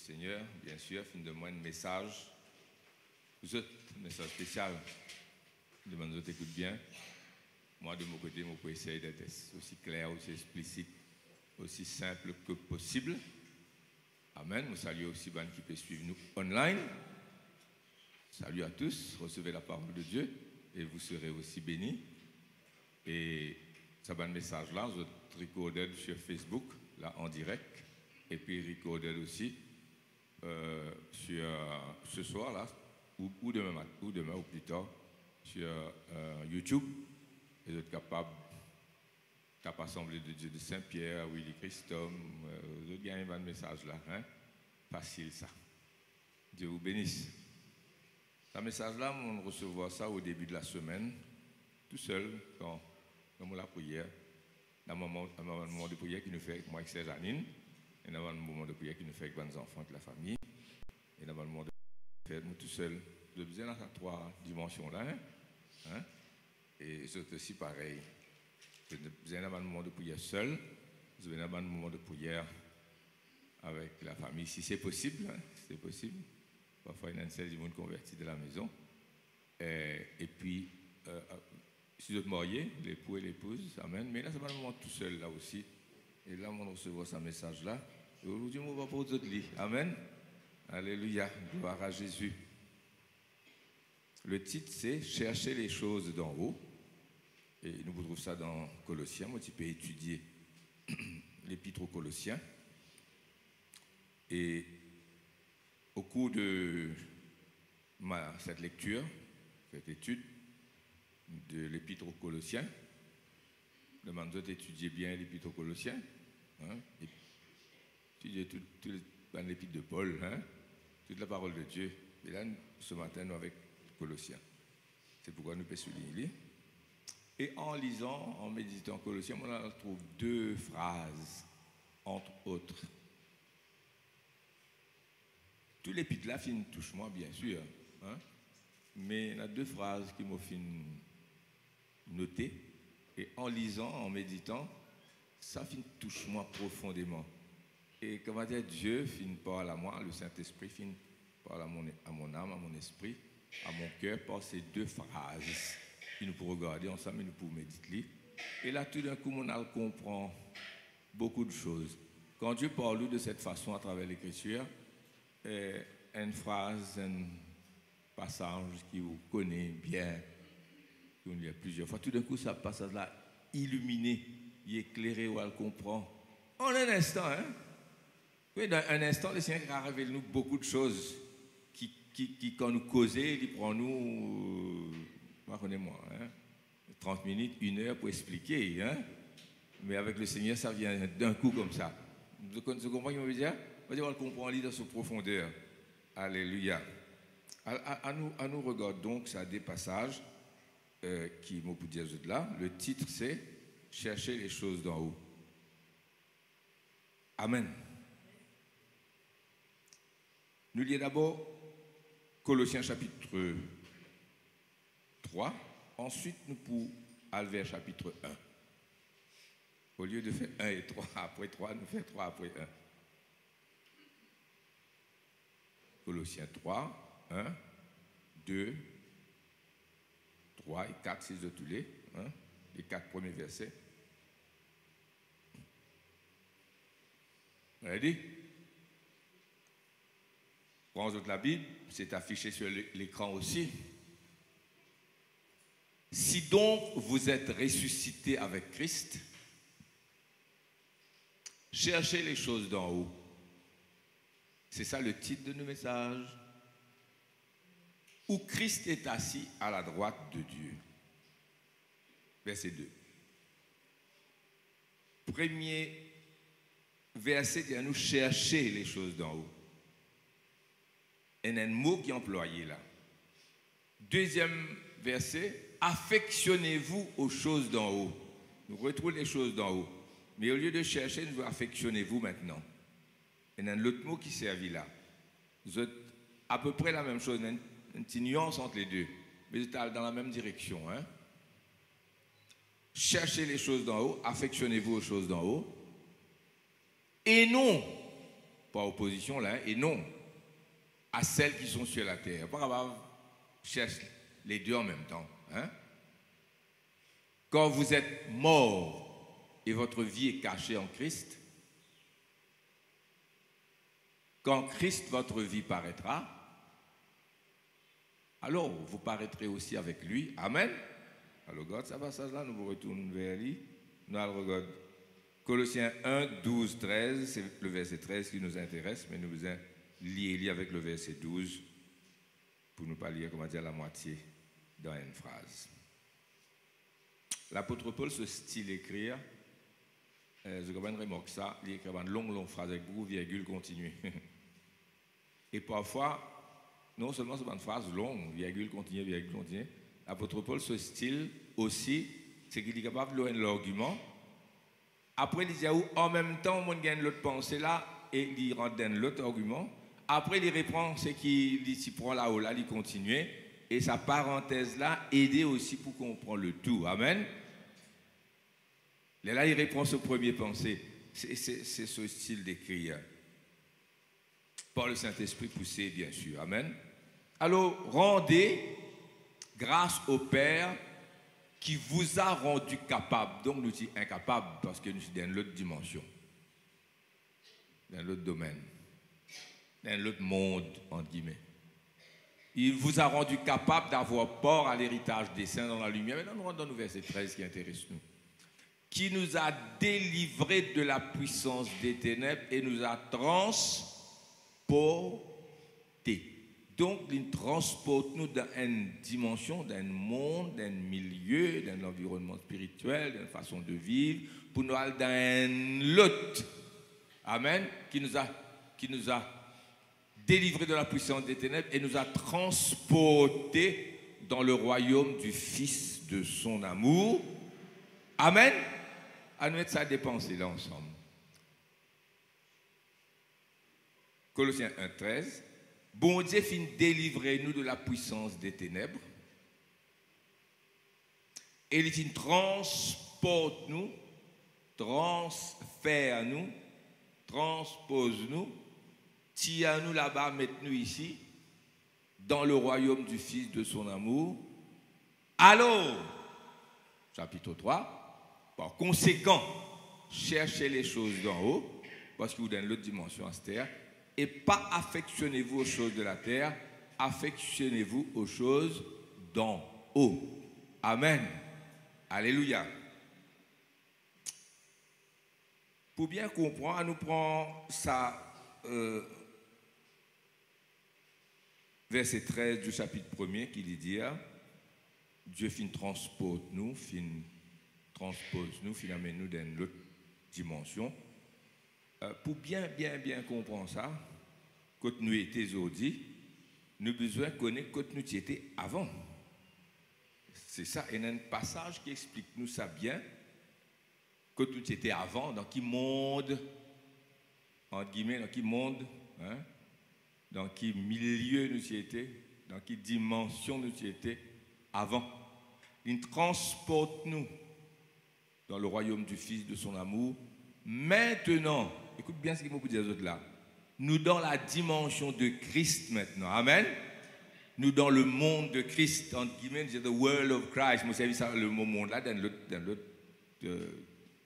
Seigneur, bien sûr, fin de moi un message. Vous êtes un message spécial. Je demande écoute bien. Moi, de mon côté, je peux essayer d'être aussi clair, aussi explicite, aussi simple que possible. Amen. Nous saluons aussi les qui peut suivre nous online. Salut à tous. Recevez la parole de Dieu et vous serez aussi bénis. Et ça va un message là, je recordé sur Facebook, là en direct, et puis recordé aussi euh, sur ce soir là, ou, demain matin, ou demain ou plus tard, sur euh, YouTube. Et êtes capable Cap Assemblée de Dieu de Saint-Pierre, Willy Christophe, euh, vous avez un message là, hein? Facile ça. Dieu vous bénisse. Ce message-là, on recevra ça au début de la semaine, tout seul, quand, dans la prière, dans le moment, moment, de prière qui nous fait moi avec Janine, dans le moment de prière qui nous fait avec les enfants de la famille, et dans le moment de prière, nous tout seul. Vous avez besoin dans ces trois dimensions-là, hein? hein? Et c'est aussi pareil. Avez besoin d'un moment de prière seul, avez besoin d'un moment de prière avec la famille, si c'est possible, hein? c'est possible. Parfois, il y a une du monde converti de la maison. Et, puis, euh, euh, si vous êtes mariés, l'époux et l'épouse, Amen. Mais là, c'est pas le moment tout seul, là aussi. Et là, on recevoir ce message-là. Et aujourd'hui, on va pour d'autres lits. Amen. Alléluia. Gloire à Jésus. Le titre, c'est Chercher les choses d'en haut. Et nous vous trouvons ça dans Colossiens. Moi, tu peux étudier l'épître aux Colossiens. Et au cours de cette lecture, cette étude de l'Épître aux Colossiens, demande d'étudier bien l'Épître aux Colossiens, hein, étudier toute l'Épître de Paul, hein, toute la parole de Dieu. Et là, ce matin, nous avec Colossiens. C'est pourquoi nous pouvons souligner. Et en lisant, en méditant Colossiens, on trouve deux phrases, entre autres, tous les là fin touchent moi, bien sûr. Hein? Mais il y a deux phrases qui m'ont fait noter. Et en lisant, en méditant, ça touche moi profondément. Et comment dire, Dieu fin parle à moi, le Saint-Esprit fin parle à mon, à mon âme, à mon esprit, à mon cœur par ces deux phrases. qui nous pouvons regarder ensemble et nous pouvons méditer. Et là, tout d'un coup, on comprend beaucoup de choses. Quand Dieu parle de cette façon à travers l'écriture, une phrase, un passage qui vous connaît bien, qu'on lit plusieurs fois. Tout d'un coup, ça passage-là illuminé, éclairé, où elle comprend. En un instant, hein? Oui, dans un instant, le Seigneur a révélé nous beaucoup de choses qui, qui, qui quand nous causait, il prend nous, pardonnez-moi, hein? 30 minutes, une heure pour expliquer, hein? Mais avec le Seigneur, ça vient d'un coup comme ça. Vous comprenez ce que je veux dire? On va comprendre dans sa profondeur. Alléluia. À, nous, à nous regarde donc ça des passages euh, qui m'ont de là. Le titre c'est Chercher les choses d'en haut. Amen. Nous lisons d'abord Colossiens chapitre 3. Ensuite, nous pour aller chapitre 1. Au lieu de faire 1 et 3 après 3, nous faisons 3 après 1. Colossiens 3, 1, 2, 3 et 4, c'est de tous les, hein, les quatre premiers versets. Ready? Prends la Bible, c'est affiché sur l'écran aussi. Si donc vous êtes ressuscité avec Christ, cherchez les choses d'en haut c'est ça le titre de nos messages. Où Christ est assis à la droite de Dieu. Verset 2. Premier verset dit à nous chercher les choses d'en haut. Il y a un mot qui est employé là. Deuxième verset, affectionnez-vous aux choses d'en haut. Nous retrouvons les choses d'en haut. Mais au lieu de chercher, nous affectionnez-vous maintenant. Il y a un autre mot qui servit là. Vous êtes à peu près la même chose, une petite nuance entre les deux, mais vous êtes dans la même direction. Hein? Cherchez les choses d'en haut, affectionnez-vous aux choses d'en haut, et non par opposition là, et non à celles qui sont sur la terre. Pas cherche les deux en même temps. Hein? Quand vous êtes mort et votre vie est cachée en Christ, quand Christ, votre vie paraîtra, alors vous paraîtrez aussi avec lui. Amen. Alors, regarde ça passage-là, nous retournons vers lui. Nous allons Colossiens 1, 12, 13, c'est le verset 13 qui nous intéresse, mais nous vous lier avec le verset 12 pour ne pas lire, comment dire, la moitié dans une phrase. L'apôtre Paul, ce style écrire, euh, je remarque ça, il écrit une longue, longue phrase avec beaucoup de virgules continues. Et parfois, non seulement c'est une phrase longue, virgule continue, virgule continue, l'apôtre Paul, ce style aussi, c'est qu'il est capable de l'argument. Après, il dit, en même temps, on gagne l'autre pensée là, et il rend l'autre argument. Après, il reprend ce qu'il s'y prend là-haut, là, il continue. Et sa parenthèse là, aider aussi pour comprendre le tout. Amen. Et là, il reprend ce premier pensée. C'est ce style d'écrire. Par le Saint-Esprit poussé, bien sûr. Amen. Alors, rendez grâce au Père qui vous a rendu capable. Donc, nous sommes incapables parce que nous sommes dans l'autre dimension, dans l'autre domaine dans l'autre monde, entre guillemets. Il vous a rendu capable d'avoir port à l'héritage des saints dans la lumière. Maintenant, nous rentrons dans le verset 13 qui intéresse nous. Qui nous a délivrés de la puissance des ténèbres et nous a transportés. Donc, il transporte nous dans une dimension, dans un monde, dans un milieu, dans un environnement spirituel, dans une façon de vivre, pour nous aller dans un lot. Amen. Qui nous a, qui nous a délivré de la puissance des ténèbres et nous a transportés dans le royaume du Fils de son amour. Amen. À nous mettre ça dépenser là ensemble. Colossiens 1.13. Bon Dieu fin délivrer nous de la puissance des ténèbres. Et il transporte nous, transfère nous, transpose nous à nous là-bas, mettez-nous ici, dans le royaume du Fils de son amour. Alors, chapitre 3, par conséquent, cherchez les choses d'en haut, parce que vous donnez l'autre dimension à cette terre, et pas affectionnez-vous aux choses de la terre, affectionnez-vous aux choses d'en haut. Amen. Alléluia. Pour bien comprendre, nous prenons ça. Euh, verset 13 du chapitre 1 qui dit Dieu fin transporte nous, fin transpose nous, fin amène nous dans une autre dimension. Euh, pour bien, bien, bien comprendre ça, quand nous étions aujourd'hui, nous avons besoin de connaître quand nous étions avant. C'est ça, et il y a un passage qui explique nous ça bien, quand nous étions avant, dans quel monde, entre guillemets, dans quel monde, hein, dans quel milieu nous étions, dans quelle dimension nous étions avant. Il transporte nous dans le royaume du Fils de son amour. Maintenant, écoute bien ce qu'il vous dire autres là. Nous dans la dimension de Christ maintenant. Amen. Nous dans le monde de Christ, entre guillemets, the world of Christ. Le mot monde là, dans l'autre euh,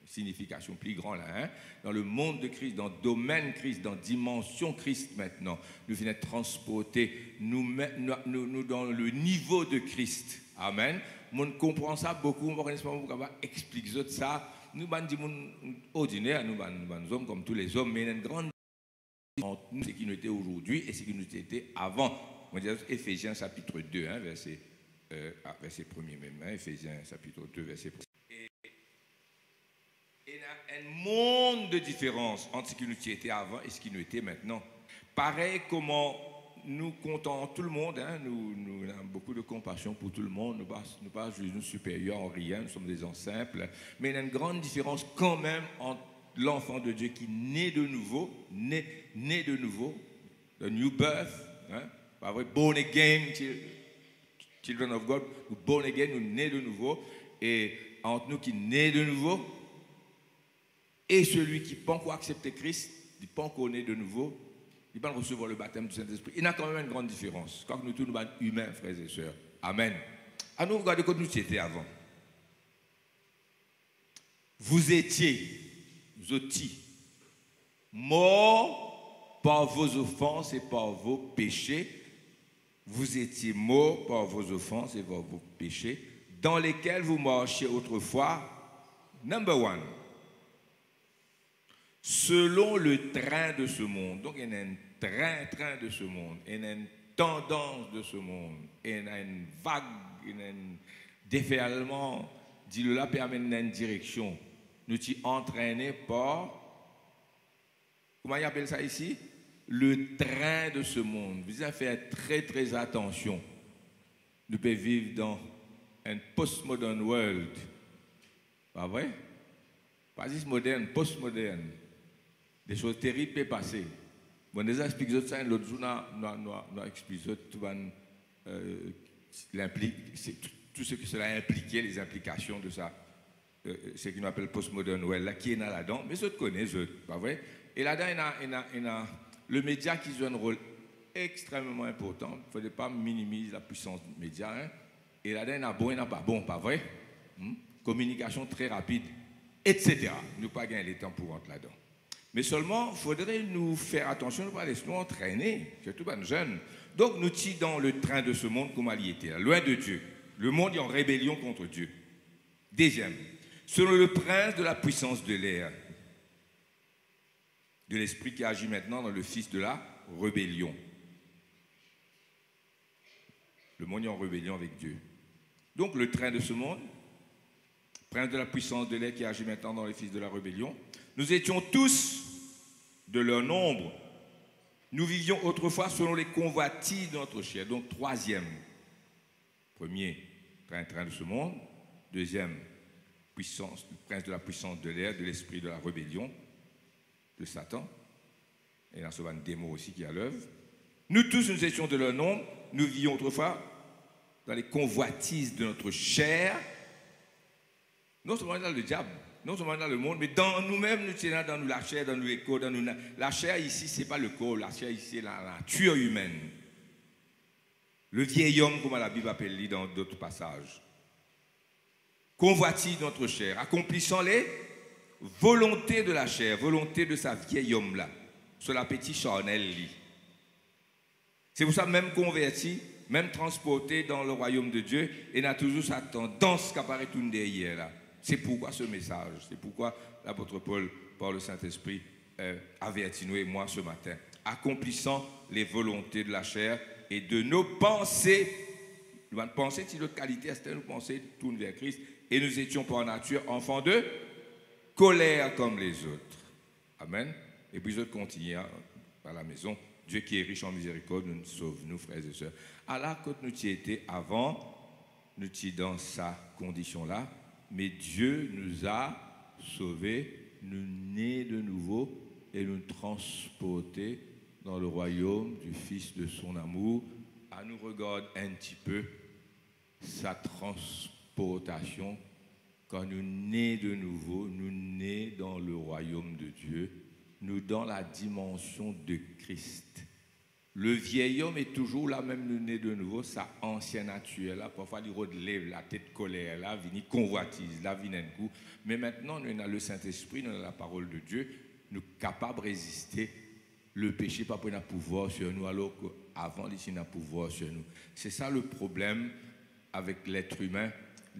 signification plus grande là, hein? dans le monde de Christ, dans le domaine Christ, dans dimension Christ maintenant. Nous venons transporter, nous, dans le niveau de Christ. Amen. On comprend ça beaucoup, on va expliquer ça. Nous sommes ordinaires, nous sommes comme tous les hommes, mais il y a une grande différence entre ce qui nous était aujourd'hui et ce qui nous était avant. On dit Ephésiens chapitre 2, hein, verset, euh, ah, verset 1 même, hein, chapitre 2, verset 1 un monde de différence entre ce qui nous était avant et ce qui nous était maintenant. Pareil comment nous comptons tout le monde, hein, nous, avons beaucoup de compassion pour tout le monde, nous ne pas nous supérieurs en rien, nous sommes des gens simples, mais il y a une grande différence quand même entre l'enfant de Dieu qui naît de nouveau, naît, naît de nouveau, the new birth, hein, pas vrai, born again, children of God, born again, nous nés de nouveau, et entre nous qui naît de nouveau, et celui qui pas encore accepté Christ, il pas encore né de nouveau, il va recevoir le baptême du Saint-Esprit. Il y a quand même une grande différence. Quand nous tous nous sommes humains, frères et sœurs. Amen. À nous regarder comme nous étions avant. Vous étiez, étiez morts par vos offenses et par vos péchés. Vous étiez morts par vos offenses et par vos péchés, dans lesquels vous marchiez autrefois. Number one. Selon le train de ce monde. Donc, il y a un train, train de ce monde. Une tendance de ce monde. Une vague, un déferlement. Dis-le là, permet une direction. Nous t'y entraînés par comment il appelle ça ici? Le train de ce monde. Vous avez fait très très attention. Nous pouvons vivre dans un postmodern world. Pas vrai? Pas juste moderne, postmoderne. Des choses terribles peuvent passer. Bon, nous expliquons ça, l'autre jour, nous tout, euh, tout ce que cela impliquait, les implications de ça. Euh, ce qu'on appelle postmodern world, là, qui est là-dedans, mais je connais, je, pas vrai? Et là-dedans, il y, a, a, le média qui joue un rôle extrêmement important. Il ne faudrait pas minimiser la puissance du média. Hein. Et là-dedans, il y a bon, il n'y a pas bon, pas vrai? Hmm? Communication très rapide, etc. Nous pas gagner le temps pour rentrer là-dedans. Mais seulement, il faudrait nous faire attention, ne pas laisser nous entraîner, surtout pas nous jeunes. Donc, nous sommes dans le train de ce monde comme il était, loin de Dieu. Le monde est en rébellion contre Dieu. Deuxième, selon le prince de la puissance de l'air, de l'esprit qui agit maintenant dans le fils de la rébellion. Le monde est en rébellion avec Dieu. Donc le train de ce monde, prince de la puissance de l'air qui agit maintenant dans le fils de la rébellion, nous étions tous de leur nombre. Nous vivions autrefois selon les convoitises de notre chair. Donc troisième, premier, train, train de ce monde. Deuxième, puissance, le prince de la puissance de l'air, de l'esprit de la rébellion de Satan. Et là, a une démo aussi qui est à l'œuvre. Nous tous, nous étions de leur nom. Nous vivions autrefois dans les convoitises de notre chair. Non seulement dans le diable, non seulement dans le monde, mais dans nous-mêmes, nous étions dans la chair, dans nous les corps, dans nous. La chair ici, ce n'est pas le corps, la chair ici, c'est la nature humaine. Le vieil homme, comme la Bible appelle dans d'autres passages? Convoitise notre chair, accomplissant les volonté de la chair, volonté de sa vieille homme-là, sur l'appétit charnel. C'est pour ça, même converti, même transporté dans le royaume de Dieu, il a toujours sa tendance qui apparaît tout derrière là. C'est pourquoi ce message, c'est pourquoi l'apôtre Paul, par le Saint-Esprit, euh, avertit nous et moi ce matin, accomplissant les volontés de la chair et de nos pensées. Nous penser, si notre qualité, c'était nos pensées tournent vers Christ, et nous étions par nature enfants de colère comme les autres. Amen. Et puis je continue à la maison. Dieu qui est riche en miséricorde, nous sauve, nous frères et sœurs. Alors, quand nous y étions avant, nous étions dans sa condition-là, mais Dieu nous a sauvés, nous nés de nouveau et nous transportés dans le royaume du Fils de son amour. À nous regarde un petit peu sa transportation quand nous nés de nouveau, nous nés dans le royaume de Dieu, nous dans la dimension de Christ. Le vieil homme est toujours là, même nous nés de nouveau, sa ancienne nature là. Parfois, il relève la tête colère là, il convoitise, là, un coup. Mais maintenant, nous avons le Saint-Esprit, nous avons la parole de Dieu, nous sommes capables de résister. Le péché pas pour pouvoir sur nous, alors qu'avant, il n'a pouvoir sur nous. C'est ça le problème avec l'être humain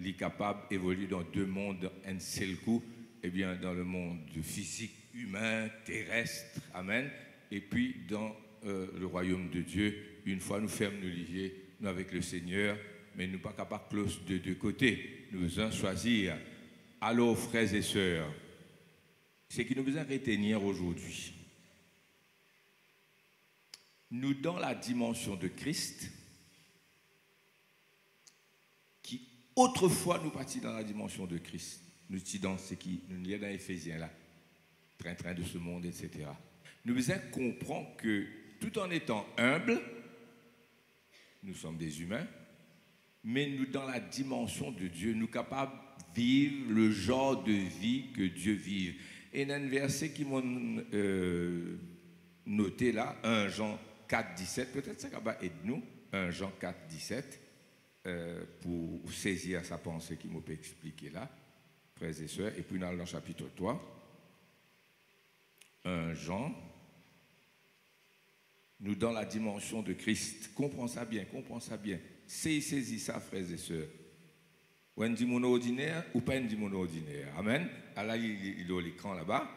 est capable d'évoluer dans deux mondes un seul coup, et eh bien dans le monde physique, humain, terrestre, amen, et puis dans euh, le royaume de Dieu, une fois nous fermes nous lier, nous avec le Seigneur, mais nous pas capables de de deux côtés, nous besoin choisir. Alors frères et sœurs, ce qui nous besoin retenir aujourd'hui, nous dans la dimension de Christ, Autrefois, nous partions dans la dimension de Christ. Nous étions dans ce qui nous est dans Éphésiens là, train-train de ce monde, etc. Nous devons comprendre que tout en étant humbles, nous sommes des humains, mais nous, dans la dimension de Dieu, nous sommes capables de vivre le genre de vie que Dieu vive. Et il y a un verset qui m'a euh, noté là, 1 Jean 4, 17. Peut-être ça va aider nous, 1 Jean 4, 17, euh, pour saisir sa pensée qui m'a expliqué là, frères et sœurs. Et puis dans le chapitre 3, 1 Jean, nous dans la dimension de Christ. Comprends ça bien, comprends ça bien. Saisis ça, frères et sœurs. Ou un dit ordinaire ou pas un dit ordinaire. Amen. Alors, il est l'écran là-bas.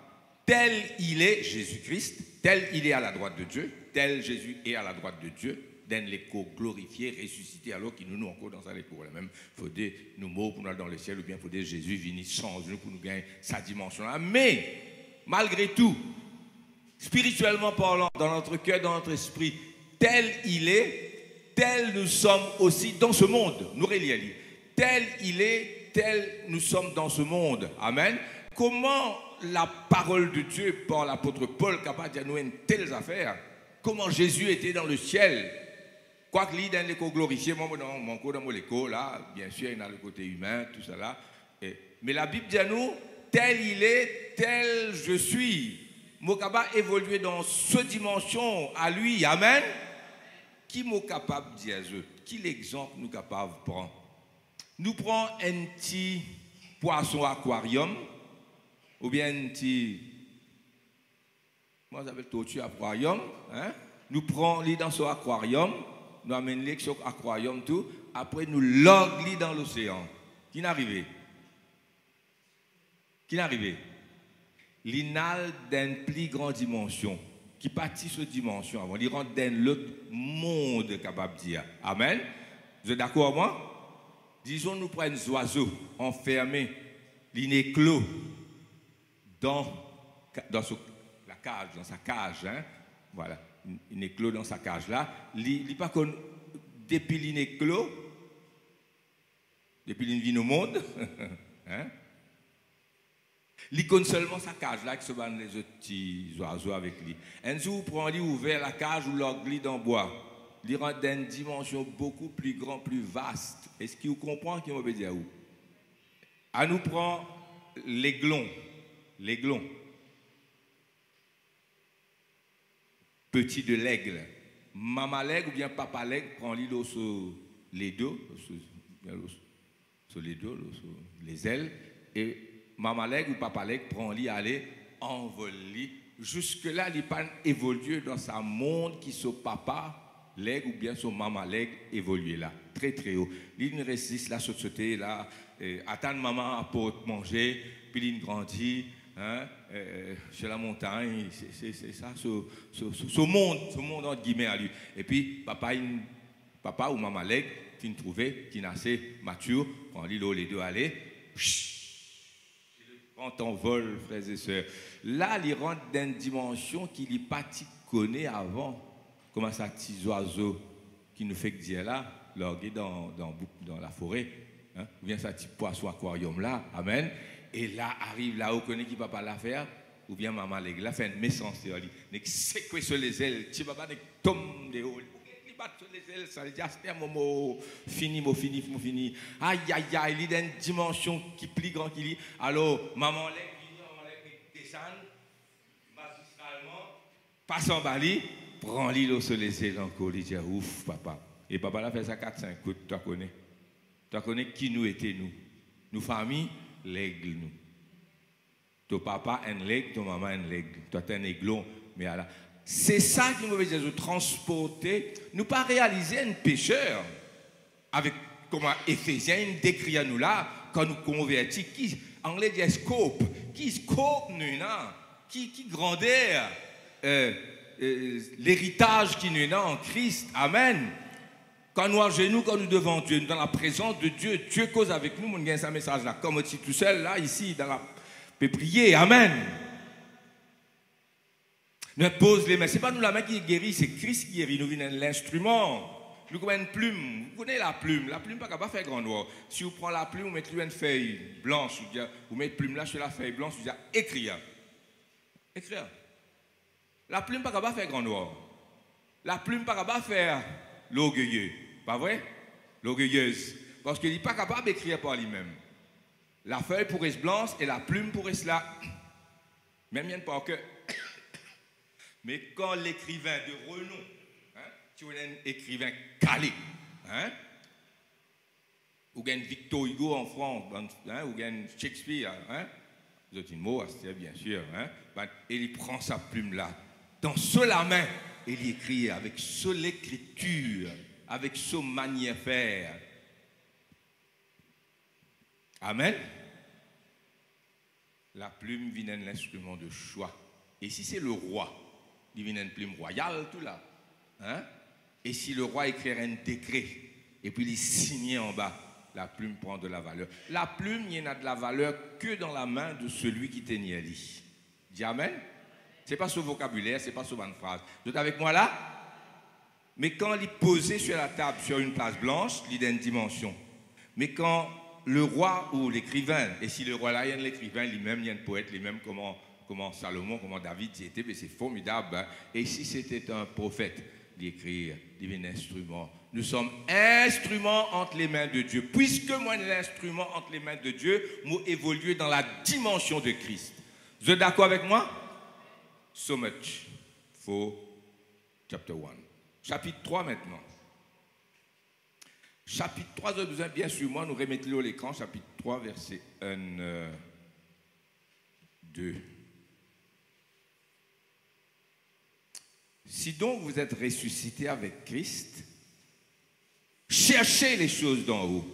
Tel il est, Jésus-Christ, tel il est à la droite de Dieu, tel Jésus est à la droite de Dieu, d'un l'écho glorifié, ressuscité, alors qu'il nous nous encore dans un écho. Même, il faut des nous mots pour nous dans le ciel, ou bien faut des Jésus venir changer pour nous gagner sa dimension là. Mais, malgré tout, spirituellement parlant, dans notre cœur, dans notre esprit, tel il est, tel nous sommes aussi dans ce monde. Nous tel il est, tel nous sommes dans ce monde. Amen. Comment la parole de Dieu par l'apôtre Paul capable de nous une telle affaire Comment Jésus était dans le ciel? Quoique l'idée dans l'écho glorifié, moi, dans mon dans mon écho, là, bien sûr, il y a le côté humain, tout ça là. mais la Bible dit à nous, tel il est, tel je suis. Capable évoluer dans cette dimension à lui. Amen. Qui est capable de dire, qui l'exemple nous capable de prendre nous prenons un petit poisson aquarium, ou bien un petit, moi j'appelle tortue aquarium, hein? nous prenons les dans ce aquarium, nous amenons les sur aquarium tout, après nous loguons dans l'océan. Qui n'arrive Qui n'arrive L'inal d'une plus grande dimension, qui partit de dimension avant, il rentre dans l'autre monde capable de dire. Amen. Vous êtes d'accord avec moi? Disons, nous prenons des oiseaux enfermés, l'inéclos, dans, dans la cage, dans sa cage. Hein? Voilà, il éclos dans sa cage là. Il pas qu'on, depuis l'inéclos, depuis qu'il au monde, hein? Il seulement sa cage là, qui se bat les petits oiseaux avec lui. Un jour, prend lui ouvert la cage ou l'orgli dans bois il rentre dans une dimension beaucoup plus grande, plus vaste. Est-ce qu'il comprend qu'il veut dire où À nous prend l'aiglon, l'aiglon, petit de l'aigle. Maman l'aigle ou bien papa l'aigle prend l'îlot sur les deux, sur les deux, sur les ailes, et maman l'aigle ou papa l'aigle prend l'île aller envoler. Jusque-là, il pas évolué dans sa monde qui soit papa l'aigle ou bien son maman l'aigle évoluer là, très très haut. Il résiste la société là, euh, attendre maman pour manger, puis il grandit, hein, euh, sur la montagne, c'est ça, ce, monde, ce monde entre guillemets à lui. Et puis papa, papa ou maman l'aigle, qui trouvé, qui assez mature, quand l'îlot les deux aller, quand on vole, frères et sœurs. Là, il rentre dans une dimension qu'il n'est pas connaît avant comment ça, petits oiseaux qui nous fait dire là, l'orgue dans, la forêt, hein, ou bien ça, petit poisson aquarium là, amen. Et là, arrive là, où connaît qui va pas la faire, ou bien maman là, fait une méchance, il c'est quoi sur les ailes, tu vas pas tomber de haut, sur les ailes, ça c'est un moment fini, mot fini, mot fini. Aïe, aïe, aïe, il y a une dimension qui plus grand qu'il y Alors, maman l'aigle, maman l'aigle descend, magistralement, passe en bali, prends l'île sur les ailes encore, il dit ouf, papa. Et papa l'a fait ça 4-5 coups, tu connais. Tu connais qui nous étions, nous? Nous, famille, l'aigle, nous. Ton papa, un aigle, ton maman, un aigle. Toi, tu es un aiglon. Mais alors, c'est ça qui nous veut dire, transporter. Nous pas réaliser un pécheur. Avec, comment Éphésiens décrit à nous là, quand nous convertis, qui, anglais dit scope, qui scope nous, là, qui, qui grandeur? Euh, euh, l'héritage qui nous est en Christ. Amen. Quand nous à genoux, quand nous devant Dieu, dans la présence de Dieu, Dieu cause avec nous, on gagne un message là, comme aussi tout seul, là, ici, dans la. peut prier. Amen. Nous pose les mains. Ce n'est pas nous la main qui guérit, c'est Christ qui guérit. Nous venons l'instrument. Nous avons une plume. Vous connaissez la plume. La plume, pas capable de faire grand noir. Si vous prenez la plume, vous mettez une feuille blanche. Vous mettez plume là sur la feuille blanche. Vous dites écrire. Écrire. La plume pas capable faire grand noir. La plume pas capable faire l'orgueilleux. Pas vrai? L'orgueilleuse. Parce qu'il n'est pas capable d'écrire par lui-même. La feuille pourrait se blanche et la plume pourrait se là. Même bien pas que. Mais quand l'écrivain de renom, hein, tu es un écrivain calé, hein, ou bien Victor Hugo en France, hein, ou bien Shakespeare, hein, vous êtes une mot, bien sûr, hein, ben, et il prend sa plume là, dans ce la main, et il écrit avec ce l'écriture, avec ce manière faire. Amen. La plume vient un instrument de choix. Et si c'est le roi, il vient une plume royale, tout là. Hein? Et si le roi écrit un décret, et puis il signe en bas, la plume prend de la valeur. La plume, il n'a de la valeur que dans la main de celui qui tenait lit. Dis Amen. Ce n'est pas ce vocabulaire, ce n'est pas ce bonne phrase. Vous êtes avec moi là Mais quand il est posé sur la table, sur une place blanche, il a une dimension. Mais quand le roi ou l'écrivain, et si le roi là, il y a l'écrivain, lui-même, il y a un poète, lui-même, comment, comment Salomon, comment David était, mais c'est formidable. Hein. Et si c'était un prophète, d'écrire, un instrument. Nous sommes instruments entre les mains de Dieu. Puisque moi, l'instrument entre les mains de Dieu, moi évoluer dans la dimension de Christ. Vous êtes d'accord avec moi? So much for chapter 1. Chapitre 3 maintenant. Chapitre 3, vous avez besoin, bien sûr, moi, nous remettons l'écran, chapitre 3, verset 1, 2. Si donc vous êtes ressuscité avec Christ, cherchez les choses d'en haut,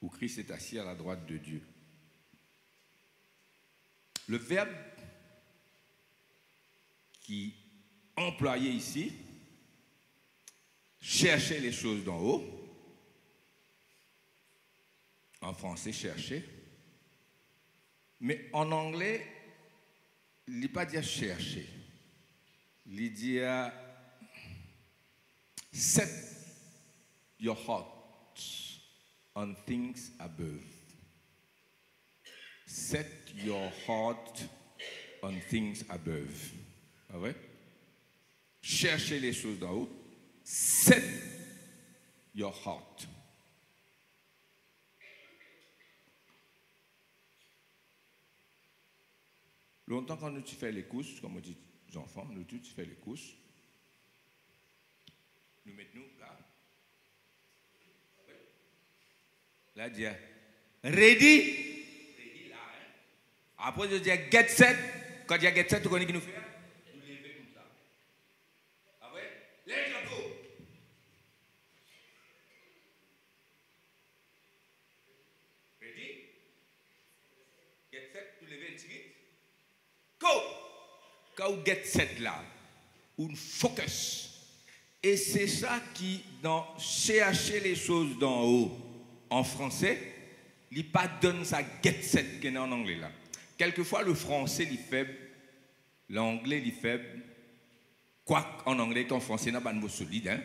où Christ est assis à la droite de Dieu. Le verbe qui employé ici, chercher les choses d'en haut, en français chercher, mais en anglais, il pas dire chercher. Il dit set your heart on things above. Set your heart on things above. Ah ouais? Cherchez les choses d'en haut. Set your heart. Longtemps, quand nous tu fais les courses, comme on dit les enfants, nous tu fais les courses, nous mettons là. Là, dit ready. Hein? Après, je dis get set. Quand il y a get set, tu connais qui nous fait Nous lever comme ça. Après, let's go. Ready? Get set, tu lever une petite Go! Quand vous get set là, un focus. Et c'est ça qui, dans chercher les choses d'en haut, en français, il pas donne sa get set qu'il en anglais là. Quelquefois, le français est faible, l'anglais est faible. Quoi en anglais qu'en français, n'a pas de mot solide. Hein?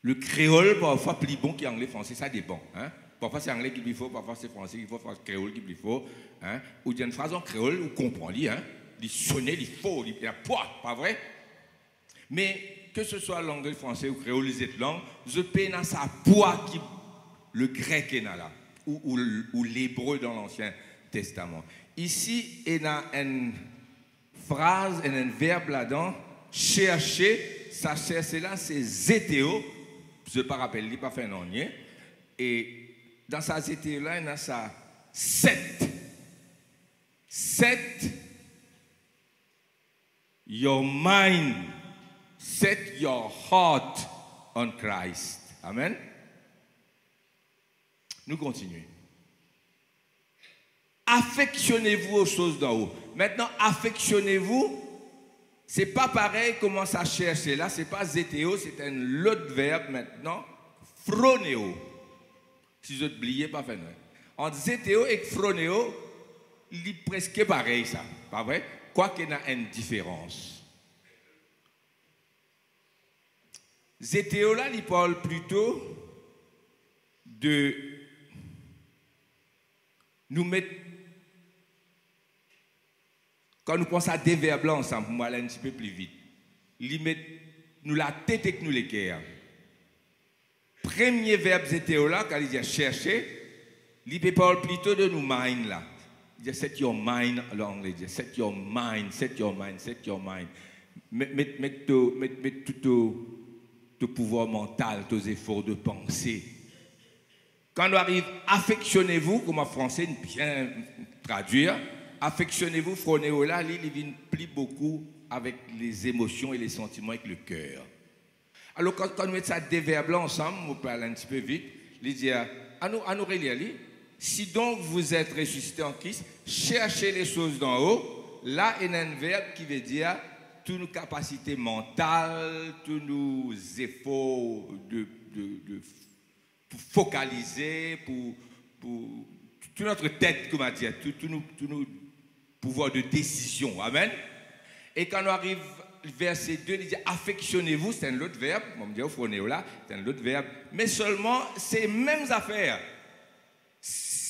Le créole, parfois, plus bon qu'anglais français, ça dépend. Hein? Parfois, c'est anglais qui lui faut, parfois, c'est français qui faut, parfois, créole qui lui faut. Hein? Ou il y une phrase en créole, ou comprend, hein? Il sonne, il faut, il a poids, pas vrai? Mais que ce soit l'anglais, français ou créole, les autres langues, je peine à sa qui le grec est là, ou, l'hébreu dans l'Ancien Testament. Ici, il y a une phrase, et un verbe là-dedans, chercher, ça chercher là, c'est zétéo, je ne pas rappeler, il pas fait un et dans sa zétéo là, il y a ça, sept, set your mind, set your heart on Christ. Amen? Nous continuons. Affectionnez-vous aux choses d'en haut. Maintenant, affectionnez-vous. C'est pas pareil comment ça cherche là. C'est pas zétéo, c'est un autre verbe maintenant. Phronéo. Si vous oubliez, pas fait. Entre zétéo et phronéo, il est presque pareil ça. Pas vrai? Quoi qu'il y ait une différence. Zétéo là, il parle plutôt de nous mettre. Quand nous pensons à des verbes là ensemble, pour aller un petit peu plus vite. Il nous la tête et nous cœurs. Premier verbe zétéo là, quand il dit chercher, il parle plutôt de nous mind là. Dit set your mind, l'anglais dit set your mind, set your mind, set your mind. Mets, tout, mets tout pouvoir mental, tes efforts de pensée. Quand on arrive, affectionnez-vous, comme en français, bien traduire, affectionnez-vous, fronéo là, il plie beaucoup avec les émotions et les sentiments avec le cœur. Alors, quand, on met ça là ensemble, on parle un petit peu vite, il dit à nous, à nous si donc vous êtes ressuscité en Christ, cherchez les choses d'en haut. Là, il y a un verbe qui veut dire toutes nos capacités mentales, tous nos efforts de, pour focaliser, pour, toute notre tête, comment dire, tous nos, nos pouvoirs de décision. Amen. Et quand on arrive verset 2, il dit affectionnez-vous, c'est un autre verbe, on me dit au là, c'est un autre verbe, mais seulement ces mêmes affaires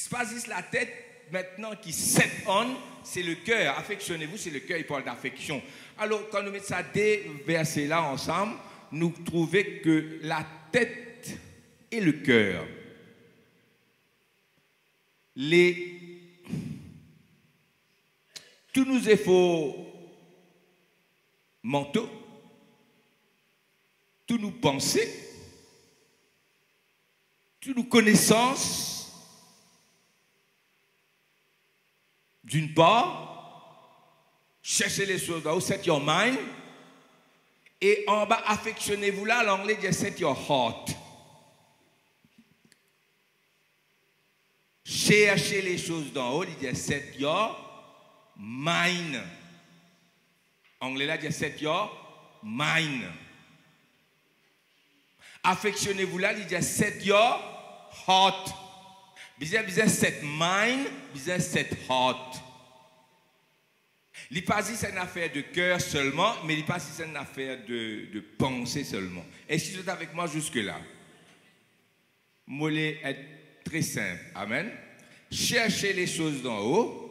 pas juste la tête maintenant qui set on, c'est le cœur. Affectionnez-vous, c'est le cœur, il parle d'affection. Alors, quand nous mettons ça des versets-là ensemble, nous trouvons que la tête et le cœur, les, tous nos efforts mentaux, tous nos pensées, toutes nos connaissances, D'une part, cherchez les choses d'en haut, set your mind. Et en bas, affectionnez-vous là, l'anglais dit set your heart. Cherchez les choses d'en haut, il dit set your mind. Anglais là dit set your mind. Affectionnez-vous là, il dit set your heart. Bizarre, bizarre, cette mind, bizarre, cette heart. Il pas c'est une affaire de cœur seulement, mais il pas c'est une affaire de, pensée seulement. Et si vous êtes avec moi jusque-là, mollet est très simple. Amen. Cherchez les choses d'en haut.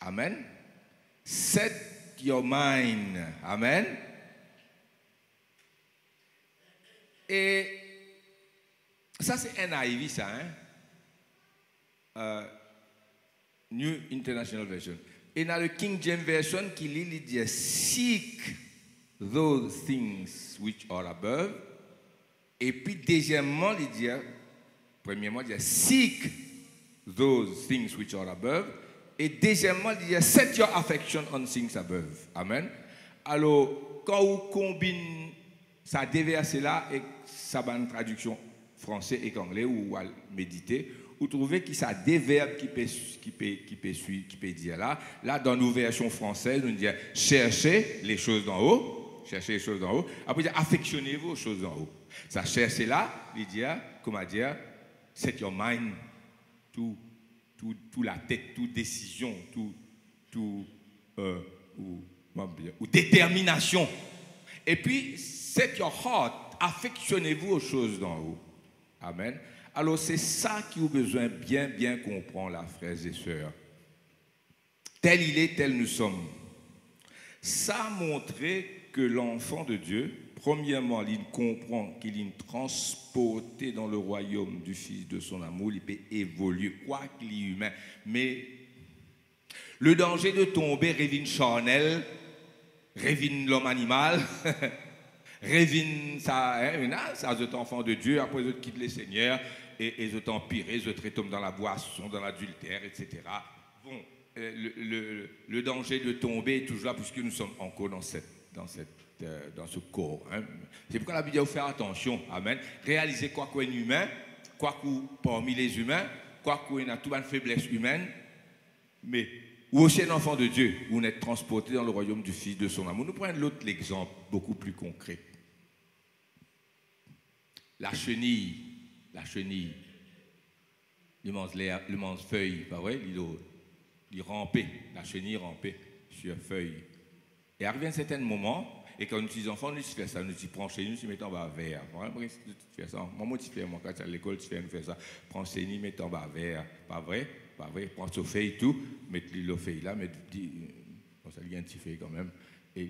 Amen. Set your mind. Amen. Et ça, c'est NIV, ça. Hein? Euh, New International Version. Et dans le King James Version, qui lit, il dit Seek those things which are above. Et puis, deuxièmement, il dit, premièrement, il dit Seek those things which are above. Et deuxièmement, il dit Set your affection on things above. Amen. Alors, quand on combine ça déverse là et ça va traduction français et anglais ou à méditer, vous trouvez qu'il y a des verbes qui peuvent qui peut, qui peut, qui peut dire là. Là, dans nos versions françaises, on dit cherchez les choses d'en haut. Cherchez les choses d'en haut. Après, affectionnez-vous aux choses d'en haut. Ça, chercher là, il dit, comment dire, set your mind, tout, tout, tout la tête, toute décision, tout, tout, euh, ou, ou détermination. Et puis, set your heart, affectionnez-vous aux choses d'en haut. Amen. Alors c'est ça qui a besoin bien, bien comprendre, là, frères et sœurs. Tel il est, tel nous sommes. Ça a montré que l'enfant de Dieu, premièrement, il comprend qu'il est transporté dans le royaume du Fils de son amour, il peut évoluer, quoi qu'il est humain. Mais le danger de tomber, Révine charnel, Révine l'homme animal, Révine ça, ça, cet enfant de Dieu, après ils quittent les seigneurs, et, ils ont empiré, ils tombent dans la boisson, dans l'adultère, etc. Bon, euh, le, danger de tomber est toujours là, puisque nous sommes encore dans, cette, dans, cette, euh, dans ce corps. Hein. C'est pourquoi la Bible dit faire attention. Amen. Réalisez quoi est humain, quoi qu'on parmi les humains, quoi qu'on a toute une faiblesse humaine, mais ou aussi un enfant de Dieu, où on est transporté dans le royaume du Fils de son amour. Nous prenons l'autre exemple, beaucoup plus concret. La chenille, la chenille, l'immense, l'immense feuille, pas vrai, il, rampait, la chenille rampait sur feuille. Et arrivé un certain moment, et quand nous sommes enfants, nous faisons ça, nous prends chez nous, nous mettons bas verre. Tu fais ça? Moi, tu fais, moi, quand tu à l'école, tu fais, nous ça. Prends chez nous, mettons bas verre. Pas vrai? Pas vrai? Prends ce feuille tout, mets le feuille là, mets, bon, ça lui un petit feuille quand même. Et,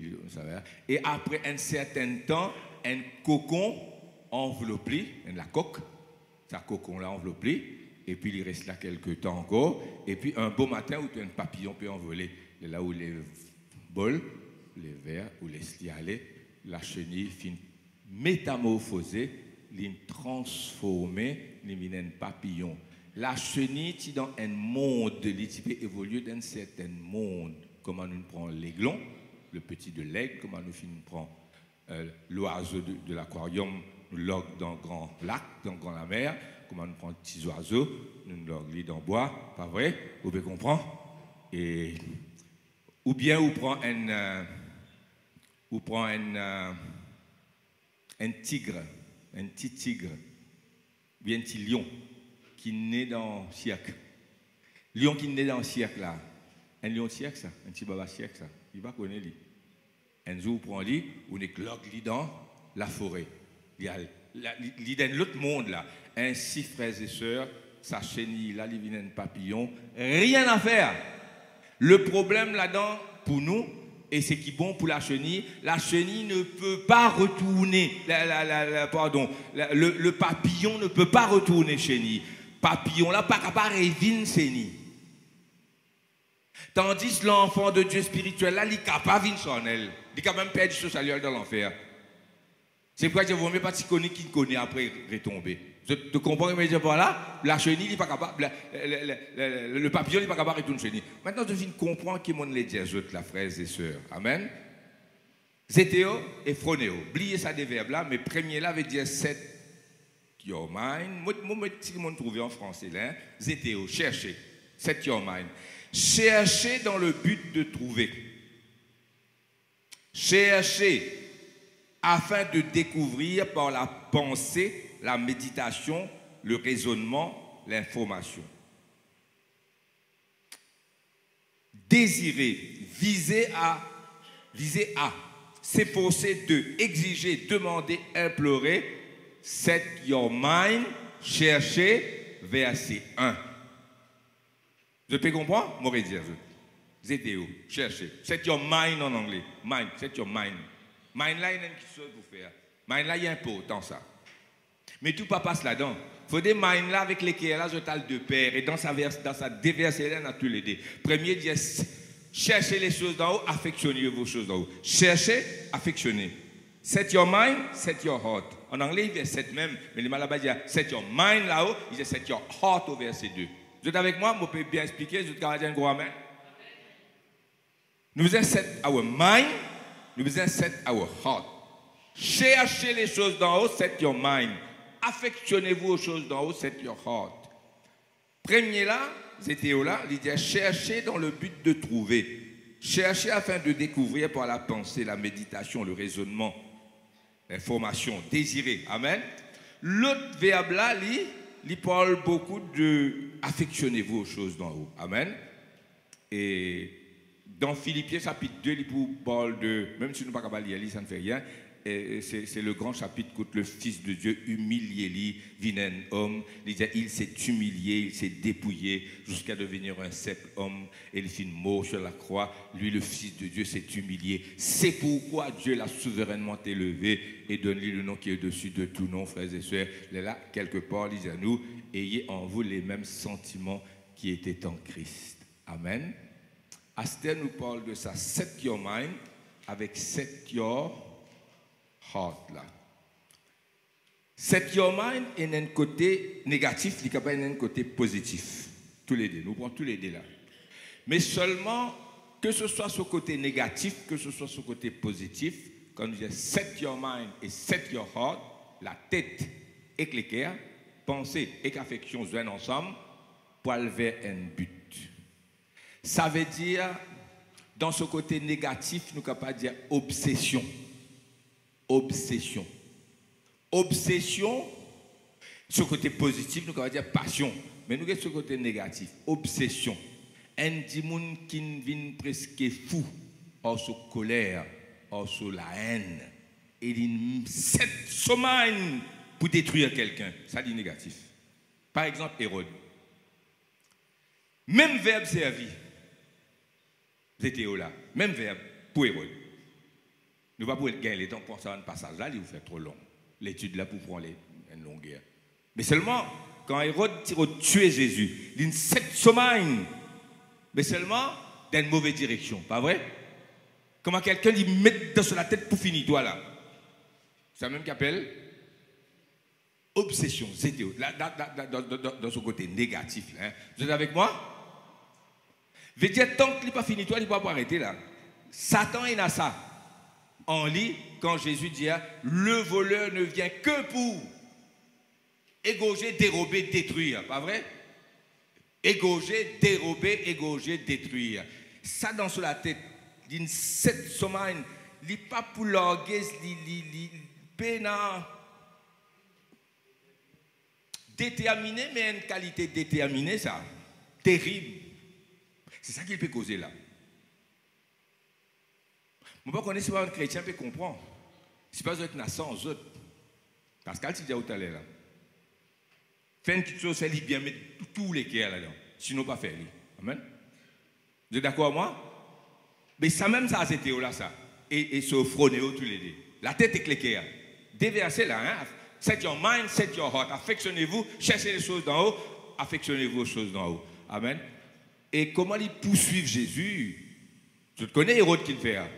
et après un certain temps, un cocon enveloppé, la coque, sa cocon là enveloppé, et puis il reste là quelques temps encore, et puis un beau matin où un papillon peut envoler, là où les bols, les verres ou les stialets, la chenille finit métamorphosée, l'in transformée, un papillon. La chenille, est dans un monde, il peut évoluer dans un certain monde. Comment nous prenons l'aiglon, le petit de l'aigle, comment nous prenons euh, l'oiseau de, l'aquarium, logue dans grand lac, dans grand la mer, comment nous prenons petits oiseaux, nous logue dans bois, pas vrai? Vous pouvez comprendre? Et, Ou bien on prend un, euh, ou prend un, euh, un tigre, un petit tigre, bien un petit lion qui naît dans le cirque. Lion qui naît dans le cirque là. Un lion cirque ça, un petit baba cirque ça? Il va connaître lui. Un jour, on prend lui, on est lui dans la forêt. A dans l'autre monde là. Ainsi, frères et sœurs, sa chenille, là, il vient un papillon, rien à faire. Le problème là-dedans, pour nous, et c'est qui bon pour la chenille, la chenille ne peut pas retourner, la, pardon, le, papillon ne peut pas retourner chenille. Papillon là, pas capable de chenille. Tandis l'enfant de Dieu spirituel là, il est capable de elle. Il est capable de perdre salut dans l'enfer. C'est pourquoi je ne même pas qui connaît après retomber. Te comprends mais je voilà, la chenille n'est pas capable, le, papillon n'est pas capable de retourner chenille. Maintenant, je viens comprendre qui m'ont les dire, la frères et sœurs. Amen. Zétéo et phronéo. Oubliez ça des verbes là, mais premier là veut dire set your mind. Moi, moi, si vous trouvé en français là, zétéo, chercher. Set your mind. Chercher dans le but de trouver. Chercher afin de découvrir par la pensée la méditation, le raisonnement, l'information. Désirer, viser à, à, s'efforcer de, exiger, demander, implorer, set your mind, chercher, verset 1. Je peux comprendre? Moi, dire, ZTO, chercher. Set your mind en anglais. Mind, set your mind. Mind a une chose pour faire. Mind là, il y a important ça. Mais tout pas passe là-dedans. Faut des mains là avec lesquels là, je parle de père. Et dans sa, verse, dans sa déversée, là, on a tous les deux. Premier dit cherchez les choses d'en haut, affectionnez vos choses d'en haut. Cherchez, affectionnez. Set your mind, set your heart. En anglais, il dit set même, mais les malabas disent set your mind là-haut, il dit set your heart au verset 2. Vous êtes avec moi, vous pouvez bien expliquer, je vais dire un gros amen. Nous faisons set our mind, faisons set our heart. Cherchez les choses d'en haut, set your mind affectionnez-vous aux choses d'en haut, c'est your heart. Premier là, c'était là, il dit chercher dans le but de trouver. Chercher afin de découvrir par la pensée, la méditation, le raisonnement, l'information, désirer. Amen. L'autre verbe là, il, parle beaucoup de affectionnez-vous aux choses d'en haut. Amen. Et dans Philippiens chapitre 2, il parle de, même si nous ne pouvons pas lire, ça ne fait rien, c'est le grand chapitre que le Fils de Dieu humilié, un homme, il s'est humilié, il s'est dépouillé jusqu'à devenir un simple homme et il fit mort sur la croix. Lui, le Fils de Dieu, s'est humilié. C'est pourquoi Dieu l'a souverainement élevé et donne-lui le nom qui est au-dessus de tout nom, frères et sœurs. Il est là, quelque part, il dit à nous, ayez en vous les mêmes sentiments qui étaient en Christ. Amen. Aster nous parle de ça, set your mind avec set your heart là. Set your mind est un côté négatif, il y a un côté positif. Tous les deux, nous prenons tous les deux là. Mais seulement, que ce soit ce côté négatif, que ce soit ce côté positif, quand nous disons set your mind et set your heart, la tête et le pensée et affection ensemble pour aller vers un but. Ça veut dire, dans ce côté négatif, nous pouvons pas dire obsession obsession. Obsession, ce côté positif, nous allons dire passion. Mais nous avons ce côté négatif, obsession. Un monde qui vient presque fou, en sous colère, sous la haine. Il sept semaines pour détruire quelqu'un. Ça dit négatif. Par exemple, Hérode. Même verbe servi. C'était là. Même verbe pour Hérode. Nous ne pouvons pas gagner le temps pour ça un passage là, il vous fait trop long. L'étude là pour prendre une longueur. Mais seulement, quand Hérode a tué Jésus, il sept semaines, mais seulement dans une mauvaise direction, pas vrai? Comment quelqu'un lui met dans la tête pour finir toi là? C'est même qu'appelle obsession, zétéo, dans, son côté négatif. Hein. Vous êtes avec moi? Veut dire, tant qu'il n'est pas fini, toi, il ne pas arrêter là. Satan est là ça. En lit, quand Jésus dit, hein, le voleur ne vient que pour égauger, dérober, détruire. Pas vrai? Égauger, dérober, égauger, détruire. Ça dans sur la tête d'une cette semaine, il pas pour l'orgueil, il pena déterminé, mais une qualité déterminée, ça. Terrible. C'est ça qu'il peut causer là. Je ne connais pas un chrétien peut comprendre. C'est pas être sans autres. Parce qu'elle dit tout à l'heure. Faire une petite chose, c'est bien mettre tous les cœurs là-dedans. Sinon, pas faire. Amen. Vous êtes d'accord avec moi? Mais ça même, ça, c'était là, ça. Et, et se fronéo tous les deux. La tête est claire. Déversez là, hein. Set your mind, set your heart. Affectionnez-vous, cherchez les choses d'en haut, affectionnez-vous aux choses d'en haut. Amen. Et comment ils poursuivent Jésus? Tu connais Hérode qui le fait. Hein?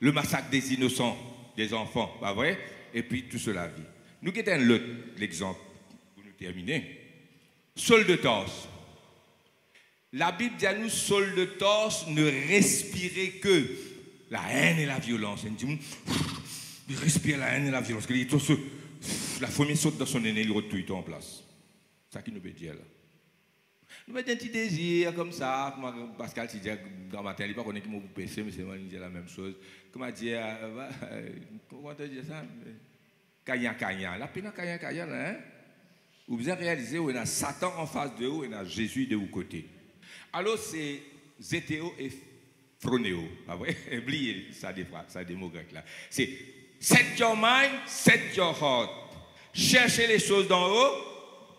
Le massacre des innocents, des enfants, pas vrai? Et puis tout cela vit. Nous quittons l'exemple pour nous terminer. Saul de Torse. La Bible dit à nous, Saul de Torse ne respirait que la haine et la violence. Il dit, il respire la haine et la violence. La famille saute dans son aîné, il tout en place. C'est ça qui nous veut dire là. Nous mettons un petit désir comme ça. Pascal, tu dis, dans matin, il n'est pas connu qui m'a péché, mais c'est moi qui la même chose. Comment dire, euh, euh, comment te dire ça? Kaya Kaya. La peine Kaya Kaya, là, hein? Vous avez réalisé y a Satan en face de vous y a Jésus de vous côté. Alors, c'est Zétéo et Phronéo. Pas vrai Oubliez ça des fois, ça des mots grecs là. C'est set your mind, set your heart. Cherchez les choses d'en haut,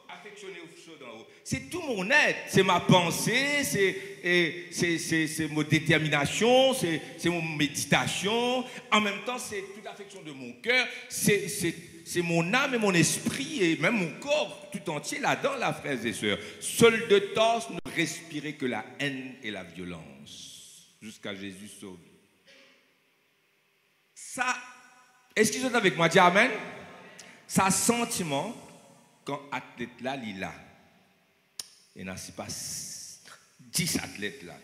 affectionnez aux choses d'en haut c'est tout mon être. C'est ma pensée, c'est ma détermination, c'est mon méditation. En même temps, c'est toute l'affection de mon cœur, c'est mon âme et mon esprit et même mon corps tout entier là-dedans, là, frères et sœurs. Seul de torse ne respirait que la haine et la violence jusqu'à Jésus sauve. Ça, est-ce qu'ils sont avec moi? Dis Amen. Ça, sentiment, quand athlète là, il là il n'y a pas 10 athlètes là.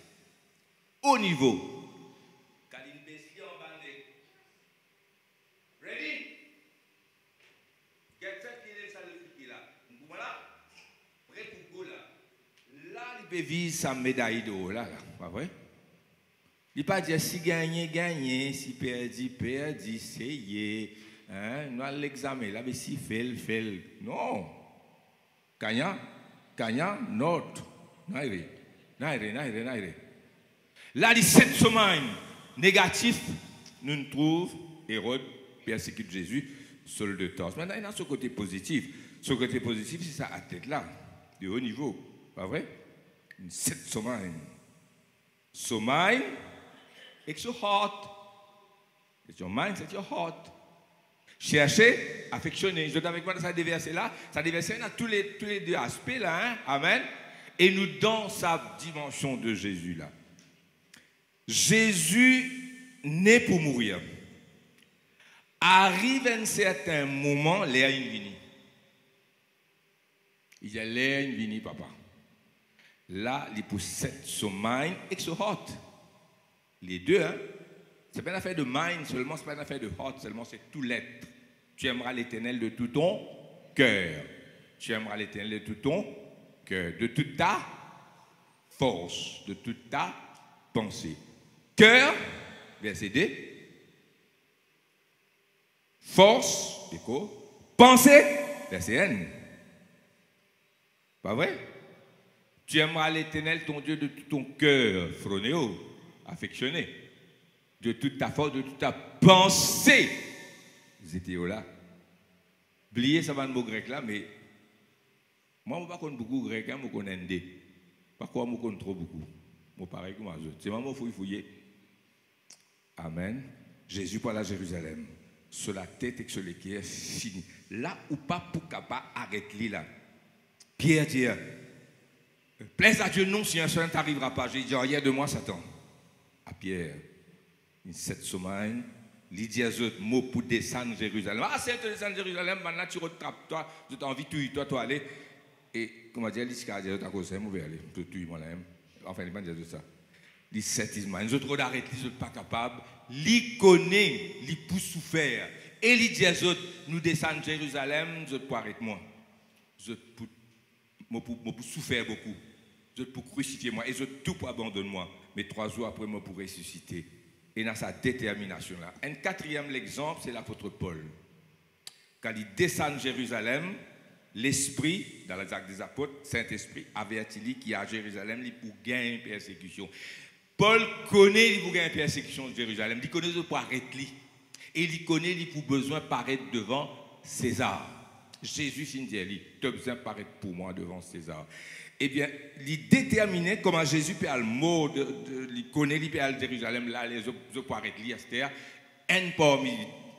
Au niveau. Ready? Get set, il est là. Voilà. Prêt pour go là. Là, il peut vivre sa médaille d'or là, là. Pas vrai? Il ne pas dire si gagné, gagné, si perdu, perdu, c'est Hein? Nous allons l'examen là, mais si fait, fait. Non. Gagnant. Kanya, Nord, Naire, Naire, Naire, Naire. Là, les sept semaines négatifs, nous nous trouvons Hérode persécute Jésus, seul de torse. Maintenant, il y a ce côté positif. Ce côté positif, c'est ça à tête là, de haut niveau. Pas vrai? Sept semaines. Semaine, it's your heart. It's your mind, your heart. Chercher, affectionner. Je avec moi dans ça déversé là. Ça déversé dans tous les, tous les deux aspects là. Hein? Amen. Et nous dans sa dimension de Jésus là. Jésus n'est pour mourir. Arrive un certain moment, l'air vini. Il y a l'air vini, papa. Là, il possède son mind et son heart. Les deux, hein. C'est pas une affaire de mind seulement, c'est pas une affaire de heart seulement, c'est tout l'être. Tu aimeras l'éternel de tout ton cœur. Tu aimeras l'éternel de tout ton cœur, de toute ta force, de toute ta pensée. Cœur, verset 2. Force, écho. Pensée, verset N. Pas vrai? Tu aimeras l'éternel, ton Dieu, de tout ton cœur, phronéo, affectionné, de toute ta force, de toute ta pensée étaient là. Oubliez ça va le mot grec là, mais moi, je ne connais pas beaucoup grec, hein, je connais ndé. Pourquoi je connais trop beaucoup Moi, pareil que moi, c'est vraiment fouille fouiller. Amen. Jésus parle à Jérusalem. Sur la tête et sur les pieds, fini. Là où pas pour capable arrêter là. Pierre dit, plaise à Dieu, non, si un seul t'arrivera pas. J'ai dit, rien de moi, Satan. À Pierre, il dit à eux, mot pour descendre Jérusalem. Ah, c'est descendre Jérusalem, maintenant tu rattrapes toi, tu as envie de tuer toi, toi aller. Et comment dire, il dit, à cause de ça, je aller, je tuer moi-même. Enfin, il m'a dit ça. Les sept ils ont trop d'arrêter, sont pas capables. Ils connaissent, ils pour souffrir. Et à eux, nous descendons Jérusalem, je peux arrêter moi. Je peux, pour souffrir beaucoup. Je peux crucifier moi et je tout pour abandonner moi. Mais trois jours après, moi pour ressusciter et dans sa détermination-là. Un quatrième exemple, c'est l'apôtre Paul. Quand il descend de Jérusalem, l'Esprit, dans les actes des apôtres, Saint-Esprit, avertit qui à Jérusalem pour gagner une persécution. Paul connaît pour gagner une persécution de Jérusalem. Il connaît pour arrêter. Et il connaît pour besoin paraître devant César. Jésus s'est dit, tu as besoin de paraître pour moi devant César eh bien, il déterminait comment Jésus peut le mot, il connaît, il peut aller Jérusalem, là, les arrêter l'Esther, un parmi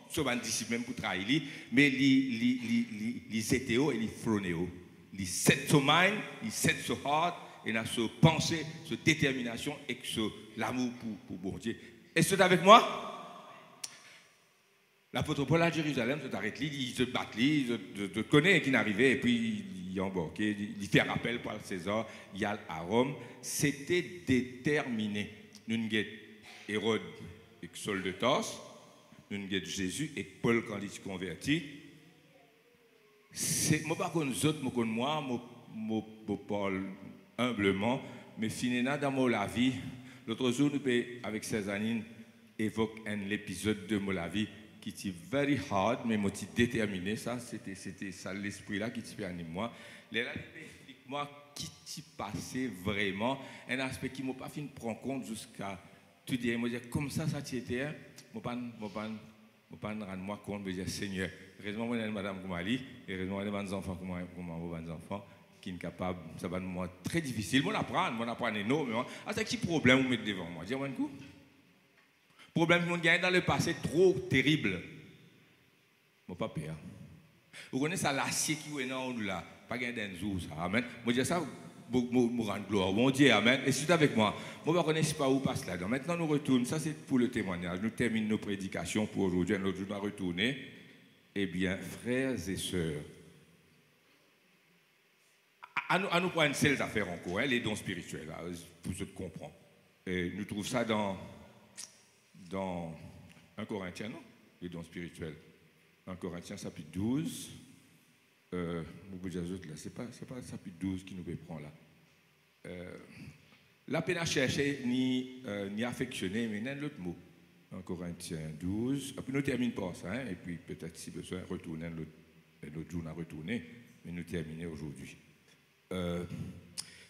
souvent même pour trahir, mais les éthéo et les phronéo. Les mind, les sept so heart, et dans ce pensée, ce détermination et ce l'amour pour, pour bon Dieu. Est-ce que avec moi? L'apôtre Paul à Jérusalem se arrête, il se bat, il se connaît qui n'arrivait, et puis il embarqué, il fait rappel par César, il y a à Rome. C'était déterminé. Nous Hérode et Saul de Tarse, nous Jésus et Paul quand il se convertit. Moi, pas contre autres, moi, moi, je parle humblement, mais finalement, dans la vie, l'autre jour, nous, avec Césarine, évoque un épisode de ma vie qui était very hard, mais moi, déterminé. Ça, c'était, c'était ça, l'esprit-là qui fait anime moi. Les là, explique-moi qui t'y passé vraiment. Un aspect qui m'a pas fait prendre compte jusqu'à tout dire. Moi, dire, comme ça, ça t'était, moi, pas, moi, pas, moi, pas rendre moi compte, me dire, Seigneur, heureusement, moi, madame Koumali, heureusement, les enfants, comment, comment, vos enfants, qui sont capables, ça va moi très difficile. Moi, apprendre, moi, apprendre énormément. Ah, c'est qui problème vous mettez devant moi? Dis-moi un coup. Problème qu'on gagne dans le passé trop terrible. Mon papa. Vous connaissez ça, l'acier qui est dans nous là? Pas gagner d'un jour, ça. Amen. Moi, je dis ça, me rendre gloire. Mon Dieu, Amen. Et c'est avec moi. Moi, je ne connais pas où passe là. Donc maintenant, nous retournons. Ça, c'est pour le témoignage. Nous terminons nos prédications pour aujourd'hui. Un autre jour, nous retourner. Eh bien, frères et sœurs, à nous, à nous prendre une seule affaire encore, hein, les dons spirituels, pour ceux qui comprennent. Et nous trouvons ça dans dans 1 Corinthiens, non? Les dons spirituels. 1 Corinthiens, chapitre 12. Euh, c'est pas, pas le chapitre 12 qui nous prend là. Euh, la peine à chercher ni, euh, ni affectionner, mais n'a l'autre mot. 1 Corinthiens 12. Et puis nous terminons par ça, hein, et puis peut-être si besoin, retourner l'autre jour, on a retourné, mais nous terminons aujourd'hui. Euh,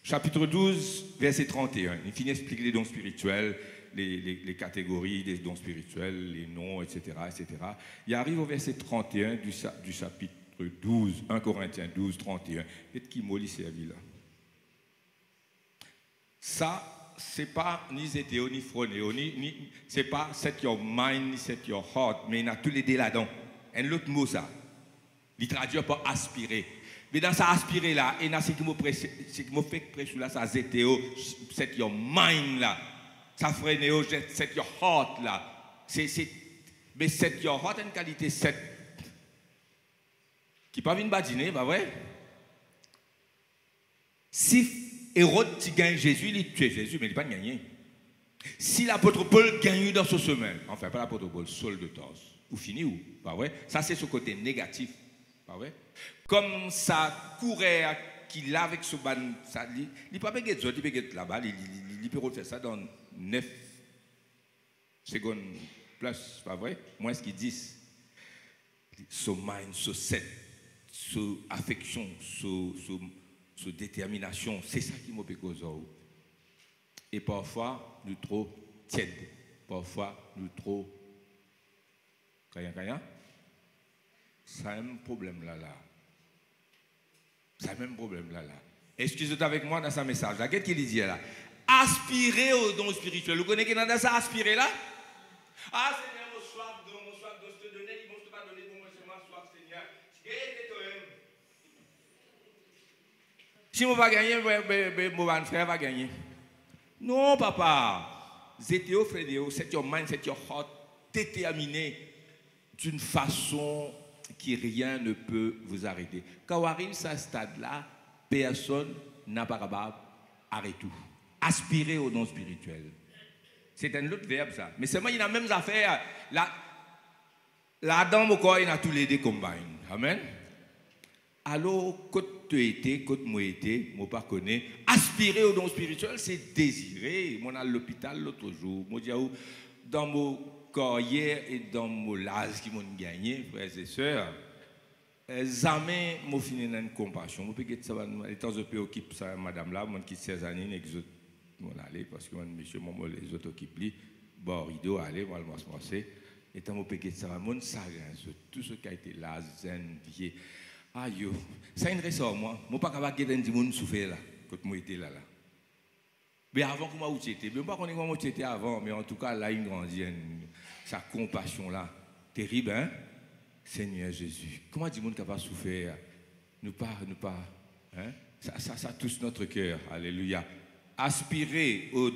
chapitre 12, verset 31. Il finit d'expliquer les dons spirituels les, catégories des dons spirituels, les noms, etc., etc. Il arrive au verset 31 du, chapitre 12, 1 Corinthiens 12, 31. Et qui m'a servi là Ça, c'est pas ni zétéo, ni phronéo, ni, ni c'est pas set your mind, ni set your heart, mais il y a tous les deux là-dedans. Un autre mot, ça. Il traduit par aspirer. Mais dans ça aspirer là, et dans ce qui m'a fait prêcher là, ça zétéo, set your mind là néo, set your heart là. Mais set your heart une qualité set. Qui pas une badiner, bah ouais. Si Hérode gagne Jésus, il tue Jésus, mais il n'a pas gagné. Si l'apôtre Paul gagne dans ce semaine, enfin pas l'apôtre Paul, Saul de Tarse, ou fini ou pas vrai Ça c'est ce côté négatif, pas vrai Comme ça courait qu'il a avec ce ban, ça, il peut pas il peut là-bas, il, peut faire ça dans 9 secondes plus, pas vrai? Moins ce qu'ils disent. So mind, so set, so affection, so, so, détermination, c'est ça qui m'a. Et parfois, nous trop tièdes. Parfois, nous trop. Kaya, kaya. Ça a un problème là, là. Ça a un problème là, là. Excusez-moi avec moi dans ce message. Qu'est-ce qu'il dit là aspirer au don spirituel. Vous connaissez dans ça aspirer là? Ah Seigneur, soif, don, mon soif, don, je ne te pas donner pour moi. Si on va gagner, mon frère va gagner. Non, papa. C'est your mind, c'est heart déterminé d'une façon qui rien ne peut vous arrêter. Quand on arrive à ce stade-là, personne n'a pas capable d'arrêter tout. Aspirer au don spirituel. C'est un autre verbe, ça. Mais seulement, il a même affaires. Là, là dans mon corps, il a tous les deux combinés. Amen. Alors, quand tu étais, quand moi été, moi pas connais, aspirer au don spirituel, c'est désirer. Moi, à l'hôpital l'autre jour, moi, dans mon corps hier et dans mon lase qui m'ont gagné, frères et sœurs, jamais moi fini une compassion. Moi, peut-être ça va, étant je ça, madame là, moi qui 16 années, moi aller, parce que monsieur, moi, les autres occupent, bon, rideau, aller, moi, moi, moi, c'est, étant moi, peut-être ça va, mon ça, tout ce qui a été là, zen, vieux, Aïe, ça une ressort, moi. Moi, pas capable de dire que souffert là, quand moi j'étais là. là. Mais avant que moi j'étais, mais pas connais comment j'étais avant, mais en tout cas, là, il grandit, sa compassion là. Terrible, hein? Seigneur Jésus. Comment dit monde capable de souffrir? Nous pas, nous pas, hein? Ça, ça, ça touche notre cœur. Alléluia. Aspirer au,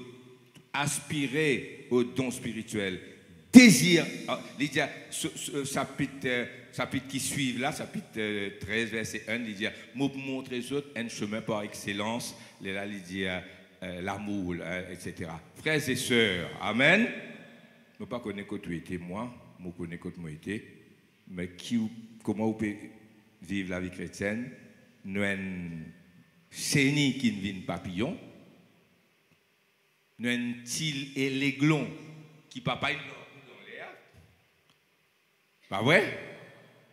aspirer au don spirituel. Désir. Ah, Lydia, chapitre chapitre qui suit là, chapitre 13, verset 1, il dit, montrer aux autres un chemin par excellence, là, il dit, euh, l'amour, etc. Frères et sœurs, Amen. Je ne pas connaître que tu étais moi, je connais que moi étais, mais qui, comment vous pouvez vivre la vie chrétienne, nous avons qui ne vient papillon, nous avons et l'aiglon qui papa dans l'air? Pas vrai?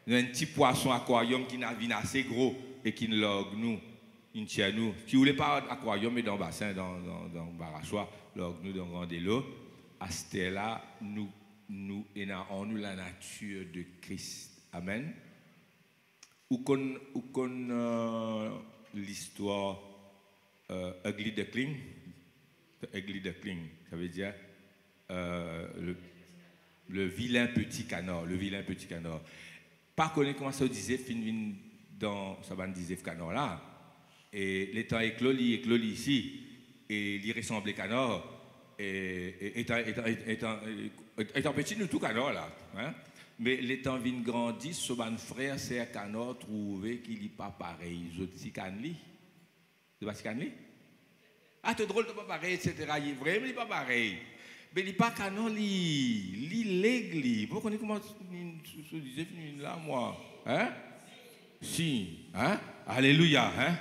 Nous avons un petit poisson aquarium qui n'a assez gros et qui nous log nous, une tient nous? Si vous voulez pas aquarium, mais dans le bassin, dans, dans, dans barachois, log nous dans grand l'eau. À ce là nous, nous, la nature de Christ. Amen. Ou qu'on euh, l'histoire euh, Ugly Duckling, Ça veut dire euh, le, vilain petit canard, le vilain petit canard pas connaître comment ça disait, fin dans ça va disait canard là. Et l'état éclos, il éclos ici, et il ressemblait canard, et étant, étant, petit, nous tout canard là. Hein? Mais l'étant vin grandit, ce ban frère, c'est un canard trouvé qu'il n'est pas pareil. Ils ont dit canli. C'est pas canli? Ah, c'est drôle pas pareil, etc. Il est vraiment pas pareil. Mais il n'est pas canon, il est Vous connaissez comment se disait là, moi? Hein? Si. Hein? Alléluia. Hein?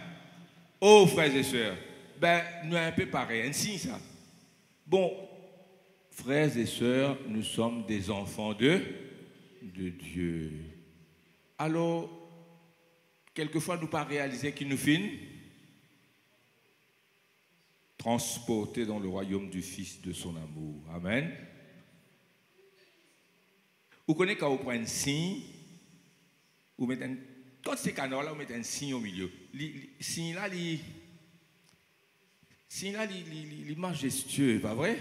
Oh, frères et sœurs. Ben, nous sommes un peu pareil. Ainsi, ça. Bon, frères et sœurs, nous sommes des enfants de, de Dieu. Alors, quelquefois, nous pas réaliser qu'il nous finit transporté dans le royaume du Fils de son amour. Amen. Vous connaissez quand vous prenez un signe, vous mettez un, quand c'est canard là, vous mettez un signe au milieu. Le signe là, le signe là, il est majestueux, pas vrai?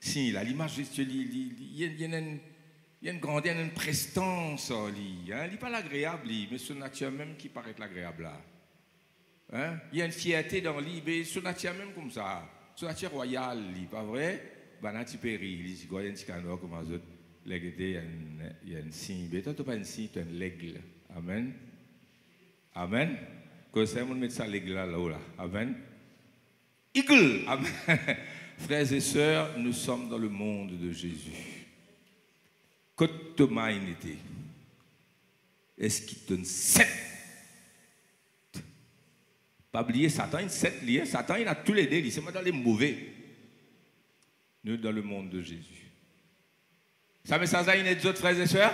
Signe là, il est majestueux, il y a une grandeur, une prestance, il n'est hein? pas l'agréable, mais ce nature même qui paraît l'agréable là. Hein? Il y a une fierté dans lui, mais sur même comme ça. Sur royale, pas vrai? Banati péri, il un petit canard comme les autres. Il y a un signe. Mais toi, tu pas un signe, tu as un l'aigle. Amen. Amen. Que c'est mon ça l'aigle là, là, Amen. Eagle. Amen. Frères et sœurs, nous sommes dans le monde de Jésus. Côte Thomas était. Est-ce qu'il donne sept pas oublier, Satan, il sept liés. Satan, il a tous les délits. C'est dans les mauvais. Nous, dans le monde de Jésus. Ça me il y a autres frères et sœurs?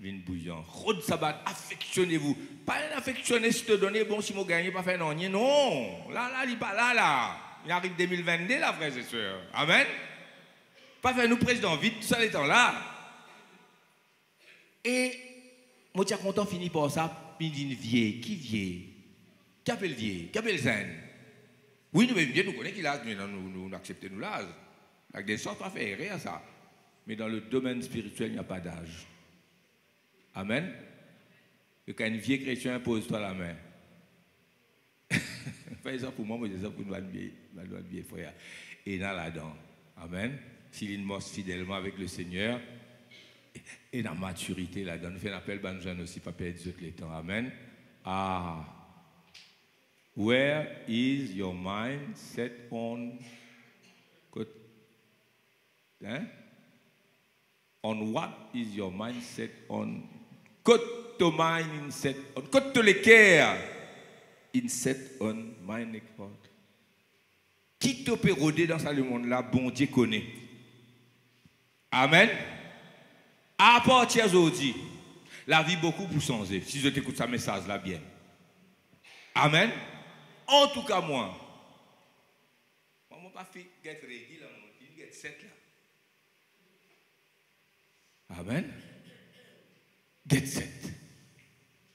Vin bouillant. Rod sabbat, affectionnez-vous. Pas un affectionné si te donner, bon, si vous gagnez, pas faire non. Non. Là, là, il pas là, là. Il arrive 2022, là, frères et sœurs. Amen. Pas faire nous président vite, tout ça, les temps là. Et, moi, tiens content, fini par ça. Il dit, vieille, qui vieille? Qui appelle vieille Qui appelle zen Oui, nous bien nous connaissons qu'il a, nous, nous, nous acceptons nous l'âge. Avec des sortes à faire rien ça. Mais dans le domaine spirituel, il n'y a pas d'âge. Amen. Et quand un vieux chrétien pose toi la main, Fais ça pour moi, moi, je ça pour notre vieille frère. Et dans là-dedans. Amen. S'il est fidèlement avec le Seigneur, et dans la maturité là-dedans, nous faisons appel, ben, nous aussi, pas perdre le temps. Amen. Ah. Where is your mind set on? Hein? On what is your mind set on? Cut to mind in set on. Cut to le care in set on mind Qui te peut rôder dans ce monde-là, bon Dieu connaît. Amen. À partir d'aujourd'hui, la vie beaucoup pour changer. Si je t'écoute ce message là bien. Amen. En tout cas, moi, moi, je pas fait get ready là, je get set là. Amen. Get set.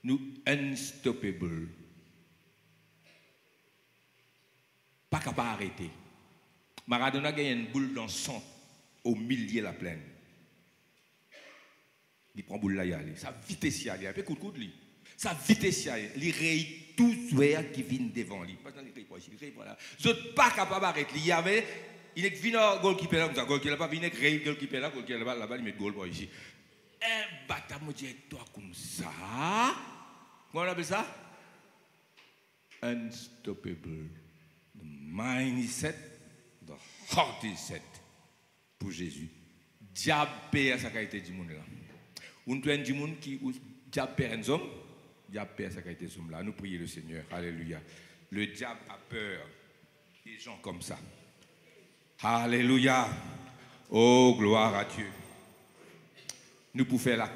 Nous unstoppable. Pas capable d'arrêter. Maradona a une boule dans son au milieu de la plaine. Il prend boule là, il aller. Sa vitesse y aller. Écoute, écoute, lui. Sa vitesse. Il réit tout ce qui vient devant lui. Il. Je suis pas capable d'arrêter. Il y avait, il est venu comme ça, là, goalkeeper là, il met goal pour ici. Un bâtard, toi comme ça. Comment on appelle ça? Unstoppable. The mind is set, the heart is set pour Jésus. Diable perd sa qualité du monde là. On doit du monde qui diable un homme, diable perd sa qualité monde là. Nous prions le Seigneur. Alléluia. Le diable a peur des gens comme ça. Alléluia. Oh, gloire à Dieu. Nous pouvons faire la